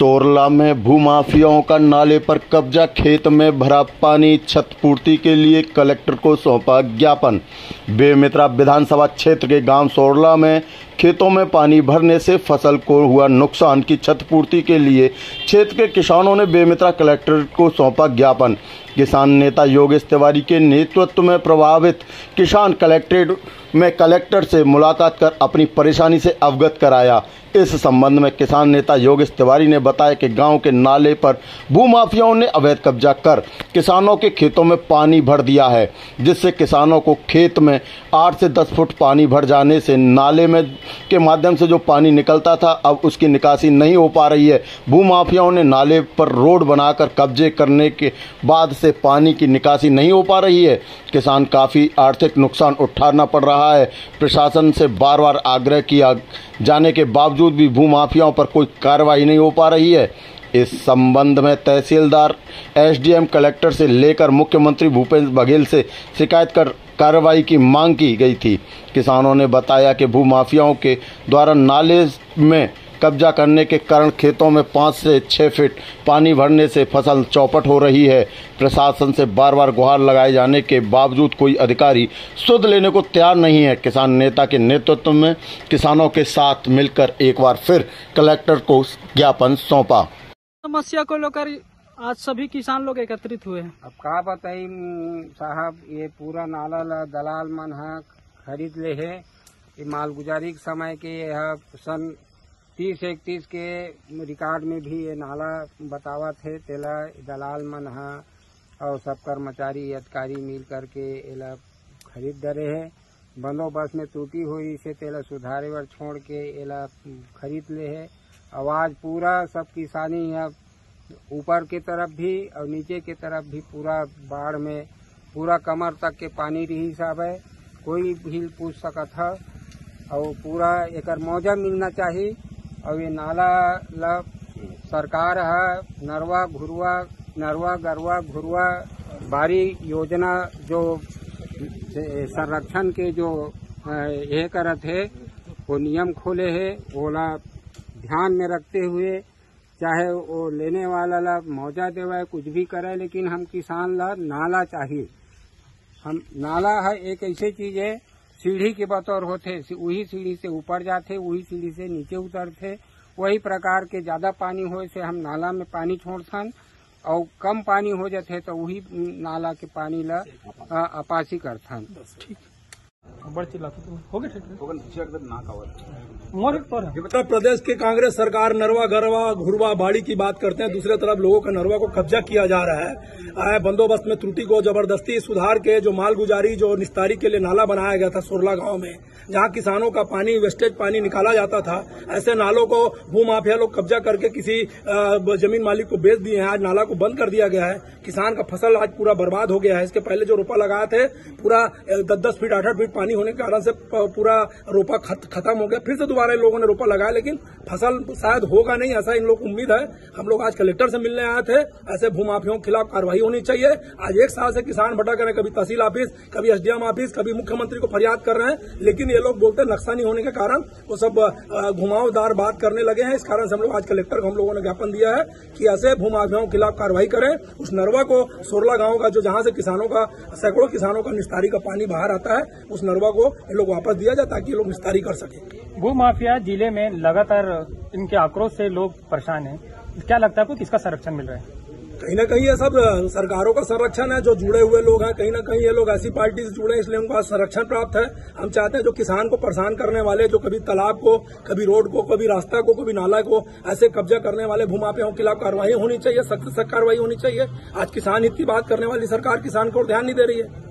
सोरला में भूमाफियाओं का नाले पर कब्जा, खेत में भरा पानी, छत पूर्ति के लिए कलेक्टर को सौंपा ज्ञापन। बेमित्रा विधानसभा क्षेत्र के गाँव सोरला में खेतों में पानी भरने से फ़सल को हुआ नुकसान की क्षतिपूर्ति के लिए क्षेत्र के किसानों ने बेमित्रा कलेक्टर को सौंपा ज्ञापन। किसान नेता योगेश तिवारी के नेतृत्व में प्रभावित किसान कलेक्ट्रेट में कलेक्टर से मुलाकात कर अपनी परेशानी से अवगत कराया। इस संबंध में किसान नेता योगेश तिवारी ने बताया कि गाँव के नाले पर भूमाफियाओं ने अवैध कब्जा कर किसानों के खेतों में पानी भर दिया है, जिससे किसानों को खेत में आठ से दस फुट पानी भर जाने से नाले में के माध्यम से जो पानी निकलता था, अब उसकी निकासी नहीं हो पा रही है। भूमाफियाओं ने नाले पर रोड बनाकर कब्जे करने के बाद से पानी की निकासी नहीं हो पा रही है। किसान काफ़ी आर्थिक नुकसान उठाना पड़ रहा है। प्रशासन से बार बार आग्रह किया जाने के बावजूद भी भूमाफियाओं पर कोई कार्रवाई नहीं हो पा रही है। इस संबंध में तहसीलदार, एसडीएम कलेक्टर से लेकर मुख्यमंत्री भूपेंद्र बघेल से शिकायत कर कार्रवाई की मांग की गई थी। किसानों ने बताया कि भू माफियाओं के द्वारा नाले में कब्जा करने के कारण खेतों में पाँच से छः फीट पानी भरने से फ़सल चौपट हो रही है। प्रशासन से बार बार गुहार लगाए जाने के बावजूद कोई अधिकारी सुध लेने को तैयार नहीं है। किसान नेता के नेतृत्व में किसानों के साथ मिलकर एक बार फिर कलेक्टर को ज्ञापन सौंपा। समस्या को लेकर आज सभी किसान लोग एकत्रित हुए हैं। अब का बताई साहब? ये पूरा नाला ला, दलाल मन ह, खरीद ले है। ये मालगुजारी के समय के यह सन तीस इकतीस के रिकॉर्ड में भी ये नाला बतावा थे तेला दलाल मन ह और सब कर्मचारी, अधिकारी मिल करके एला खरीद डरे है। बंदोबस्त में त्रुटि हुई से तेला सुधारे बर छोड़ के एला खरीद ले है। आवाज़ पूरा सब किसानी अब ऊपर के तरफ़ भी और नीचे के तरफ़ भी पूरा बाढ़ में, पूरा कमर तक के पानी रही सब है। कोई भी पूछ सकत है। और पूरा एकर मौजा मिलना चाहिए और ये नाला ला सरकार है, नरवा घुरवा नरवा गरवा घुरवा बारी योजना जो संरक्षण के जो ये करत है, वो नियम खोले है, ओला ध्यान में रखते हुए चाहे वो लेने वाला ला मौजा देवे कुछ भी करे लेकिन हम किसान ला नाला चाहिए। हम नाला है एक ऐसी चीज़ है सीढ़ी के बतौर होते वही सीढ़ी से ऊपर जाते वही सीढ़ी से नीचे उतरते वही प्रकार के ज़्यादा पानी होए से हम नाला में पानी छोड़थन और कम पानी हो जाते तो वही नाला के पानी ला अपासी करथन। बड़ चिल्लाते तुम हो गए है। उत्तर प्रदेश के कांग्रेस सरकार नरवा गरवा घुरवा बाड़ी की बात करते हैं। दूसरे तरफ़ लोगों का नरवा को कब्जा किया जा रहा है। आए बंदोबस्त में त्रुटि को ज़बरदस्ती सुधार के जो मालगुजारी जो निस्तारी के लिए नाला बनाया गया था सोरला गाँव में जहाँ किसानों का पानी वेस्टेज पानी निकाला जाता था ऐसे नालों को भूमाफिया लोग कब्जा करके किसी ज़मीन मालिक को बेच दिए हैं। आज नाला को बंद कर दिया गया है। किसान का फ़सल आज पूरा बर्बाद हो गया है। इसके पहले जो रोपा लगाए थे पूरा दस दस फीट आठ आठ फीट पानी होने के कारण से पूरा रोपा खत, खत्म हो गया। फिर से दोबारा इन लोगों ने रोपा लगाया लेकिन फ़सल शायद होगा नहीं ऐसा इन लोग को उम्मीद है। हम लोग आज कलेक्टर से मिलने आए थे ऐसे भूमाफियों के खिलाफ कार्रवाई होनी चाहिए। आज एक साल से किसान भटक रहे हैं कभी तहसील ऑफ़िस कभी एसडीएम ऑफ़िस कभी मुख्यमंत्री को फरियाद कर रहे हैं। लेकिन ये लोग बोलते हैं नक्शा नहीं होने के कारण वो सब घुमावदार बात करने लगे हैं। इस कारण से हम लोग आज कलेक्टर को हम लोगों ने ज्ञापन दिया है कि ऐसे भूमाफियाओं के खिलाफ कार्रवाई करें। उस नरवा को सोरला गाँव का जो जहाँ से किसानों का सैकड़ों किसानों का निस्तारी का पानी बाहर आता है उस नरवा को इन लोग वापस दिया जाए ताकि ये लोग निस्तारी कर सके। भूमाफिया ज़िले में लगातार इनके आक्रोश से लोग परेशान हैं। क्या लगता है आपको किसका संरक्षण मिल रहा है? कहीं ना कहीं ये सब सरकारों का संरक्षण है जो जुड़े हुए लोग हैं। कहीं ना कहीं ये लोग ऐसी पार्टी से जुड़े हैं इसलिए उनको संरक्षण प्राप्त है। हम चाहते हैं जो किसान को परेशान करने वाले जो कभी तालाब को कभी रोड को कभी रास्ता को कभी नाला को ऐसे कब्जा करने वाले भूमाफियाओं के खिलाफ कार्रवाई होनी चाहिए सख्त सख्त कार्रवाई होनी चाहिए। आज किसान हित की बात करने वाली सरकार किसान को ध्यान नहीं दे रही है।